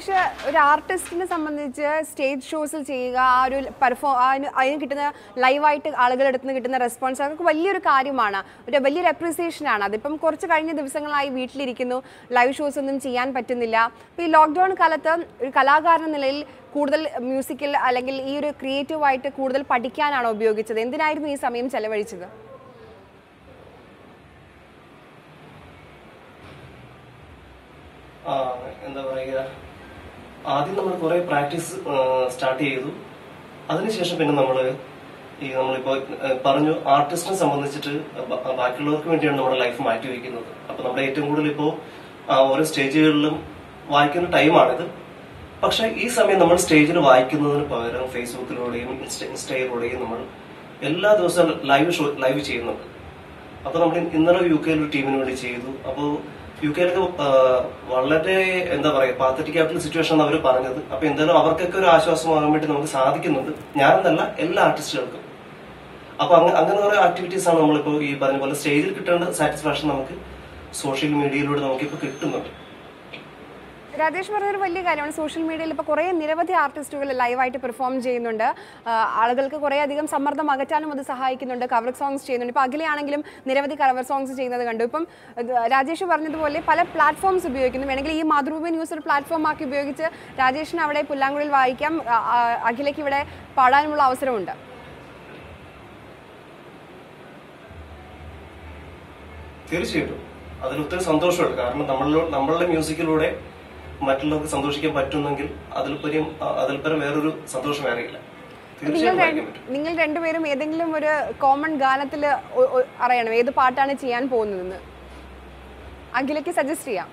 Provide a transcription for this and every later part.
പക്ഷേ ഒരു ആർട്ടിസ്റ്റിനെ സംബന്ധിച്ച് സ്റ്റേജ് ഷോസിൽ ചെയ്യുക ആ ഒരു പെർഫോം അതിന് അതിന് കിട്ടുന്ന ലൈവായിട്ട് ആളുകളുടെ അടുത്ത് നിന്ന് കിട്ടുന്ന റെസ്പോൺസ് അതൊക്കെ വലിയൊരു കാര്യമാണ്. ഒരു വലിയൊരു അപ്രിസിയേഷനാണ് അതിപ്പം കുറച്ച് കഴിഞ്ഞ ദിവസങ്ങളായി വീട്ടിലിരിക്കുന്നു. ലൈവ് ഷോസ് ഒന്നും ചെയ്യാൻ പറ്റുന്നില്ല. അപ്പോൾ ഈ ലോക്ക്ഡൗൺ കാലത്ത് ഒരു കലാകാരൻ നിലയിൽ കൂടുതൽ മ്യൂസിക്കിൽ അല്ലെങ്കിൽ ഈ ഒരു ക്രിയേറ്റീവായിട്ട് കൂടുതൽ പഠിക്കാനാണ് ഉപയോഗിച്ചത്. എന്തിനായിരുന്നു ഈ സമയം ചെലവഴിച്ചത്? എന്താ പറയുക? ആദ്യം നമ്മൾ കുറെ പ്രാക്ടീസ് സ്റ്റാർട്ട് ചെയ്തു. അതിനുശേഷം പിന്നെ നമ്മൾ ഈ നമ്മളിപ്പോ പറഞ്ഞു ആർട്ടിസ്റ്റിനെ സംബന്ധിച്ചിട്ട് ബാക്കിയുള്ളവർക്ക് വേണ്ടിയാണ് നമ്മുടെ ലൈഫ് മാറ്റി വയ്ക്കുന്നത്. അപ്പൊ നമ്മുടെ ഏറ്റവും കൂടുതൽ ഇപ്പോ ഓരോ സ്റ്റേജുകളിലും വായിക്കുന്ന ടൈമാണിത് പക്ഷെ ഈ സമയം നമ്മൾ സ്റ്റേജിൽ വായിക്കുന്നതിന് പകരം ഫേസ്ബുക്കിലൂടെയും ഇൻസ്റ്റ ഇൻസ്റ്റയിലൂടെയും നമ്മൾ എല്ലാ ദിവസവും ലൈവ് ഷോ ലൈവ് ചെയ്യുന്നുണ്ട്. അപ്പൊ നമ്മൾ ഇന്നലെ യു കെയിൽ ഒരു ടീമിന് വേണ്ടി ചെയ്തു. അപ്പോൾ യു കെയിലൊക്കെ വളരെ എന്താ പറയാ പാത്തറ്റിക് ആയിട്ടുള്ള സിറ്റുവേഷൻ ആണ് അവർ പറഞ്ഞത്. അപ്പൊ എന്തായാലും അവർക്കൊക്കെ ഒരു ആശ്വാസമാകാൻ വേണ്ടി നമുക്ക് സാധിക്കുന്നുണ്ട്. ഞാനെന്നല്ല എല്ലാ ആർട്ടിസ്റ്റുകൾക്കും അപ്പൊ അങ്ങനെ കുറെ ആക്ടിവിറ്റീസ് ആണ് നമ്മളിപ്പോ ഈ പറഞ്ഞ പോലെ സ്റ്റേജിൽ കിട്ടേണ്ട സാറ്റിസ്ഫാക്ഷൻ നമുക്ക് സോഷ്യൽ മീഡിയയിലൂടെ നമുക്കിപ്പോ കിട്ടുന്നുണ്ട്. രാജേഷ് പറഞ്ഞൊരു വലിയ കാര്യമാണ്. സോഷ്യൽ മീഡിയയിൽ ഇപ്പോൾ കുറേ നിരവധി ആർട്ടിസ്റ്റുകൾ ലൈവായിട്ട് പെർഫോം ചെയ്യുന്നുണ്ട്. ആളുകൾക്ക് കുറേ അധികം സമ്മർദ്ദം അകറ്റാനും അത് സഹായിക്കുന്നുണ്ട്. കവർ സോങ്സ് ചെയ്യുന്നുണ്ട്. ഇപ്പോൾ അഖിലയാണെങ്കിലും നിരവധി കവർ സോങ്സ് ചെയ്യുന്നത് കണ്ടു. ഇപ്പം രാജേഷ് പറഞ്ഞതുപോലെ പല പ്ലാറ്റ്ഫോംസ് ഉപയോഗിക്കുന്നു. വേണമെങ്കിൽ ഈ മാതൃഭൂമി ന്യൂസ് ഒരു പ്ലാറ്റ്ഫോം ആക്കി ഉപയോഗിച്ച് രാജേഷിന് അവിടെ പുല്ലാങ്കുഴൽ വായിക്കാം. അഖിലയ്ക്ക് ഇവിടെ പാടാനുമുള്ള അവസരമുണ്ട്. തീർച്ചയായിട്ടും. അതിൽ ഒത്തിരി സന്തോഷമുണ്ട്. കാരണം നമ്മളിലൂടെ നമ്മളുടെ മ്യൂസിക്കിലൂടെ മറ്റുള്ളവർക്ക് സന്തോഷിക്കാൻ പറ്റുന്നെങ്കിൽ അതിൽപ്പരം അതിൽപ്പരം വേറൊരു സന്തോഷം വേറെയില്ല. നിങ്ങൾ രണ്ടുപേരും ഏതെങ്കിലും ഒരു കോമൺ ഗാനത്തിൽ അറിയണം. ഏത് പാട്ടാണ് ചെയ്യാൻ പോകുന്നതെന്ന്. അഖിലയ്ക്ക് സജസ്റ്റ് ചെയ്യാം.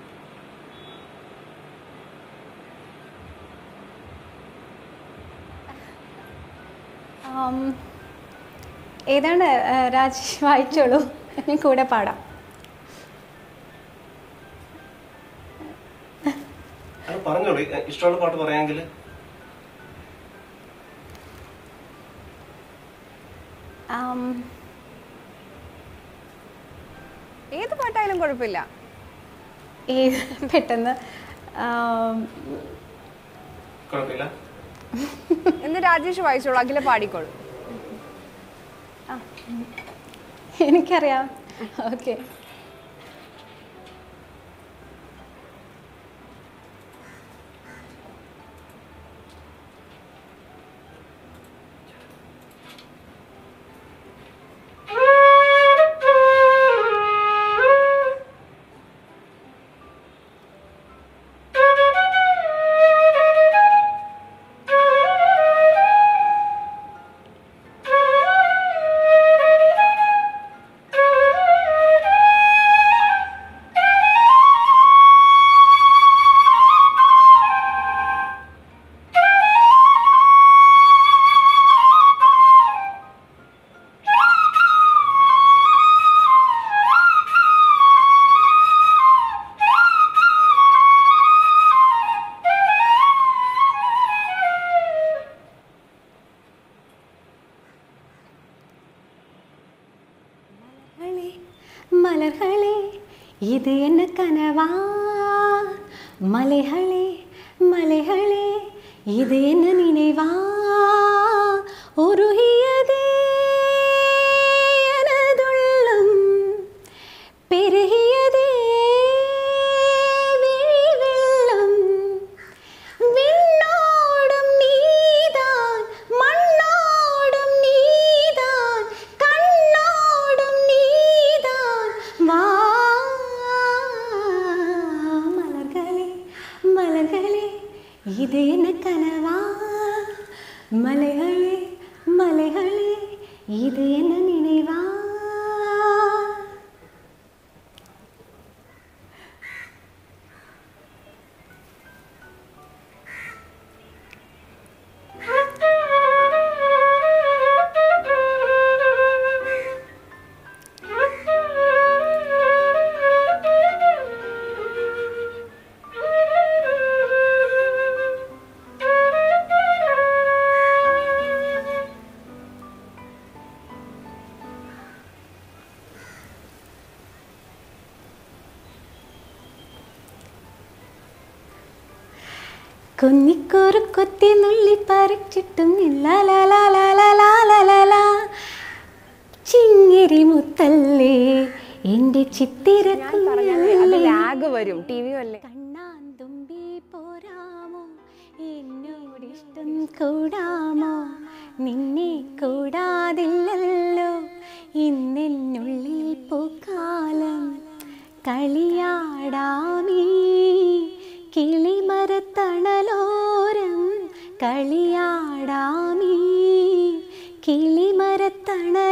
ഏതാണ് രാജ് വായിച്ചോളൂ. ഞാൻ കൂടെ പാടാം. പറഞ്ഞോളൂ. ഇഷ്ടമുള്ള പാട്ട് പറയാമെങ്കിൽ ഏത് പാട്ടായാലും കുഴപ്പമില്ല. ഏത് പെട്ടെന്ന് എന്ന് രാജേഷ് വായിച്ചോളൂ അഖില പാടിക്കോളൂ. എനിക്കറിയാം. ഓക്കെ. மலர்களே இது என்ன கனவா? மலைகளே மலைகளே இது என்ன நினைவா? உருகிய மலர்களே இது என்ன கனவா? மலைகளே மலைகளே இது என்ன நினைவா? കുന്നിക്കൂറ് കൊത്തി നുള്ളി പറിച്ചിട്ടും ചിങ്ങിരി മുത്തല്ലേ എന്റെ ചിത്തിര ലാഗ് വരും. ടി വി അല്ലേ? കണ്ണാൻ തുമ്പി പോരാമോ? എന്നോടിഷ്ടം കൂടാമോ? നിന്നെ കൂടാതില്ലല്ലോ. ഇന്നെന്നുള്ളിൽ പൂക്കാലം കളിയാടാമീ കളിയാടാമീ കിളിമരത്തണലോ